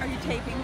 Are you taping?